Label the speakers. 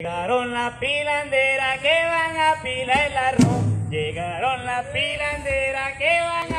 Speaker 1: Llegaron la pilandera que van a pilar el arroz. Llegaron la pilandera que van a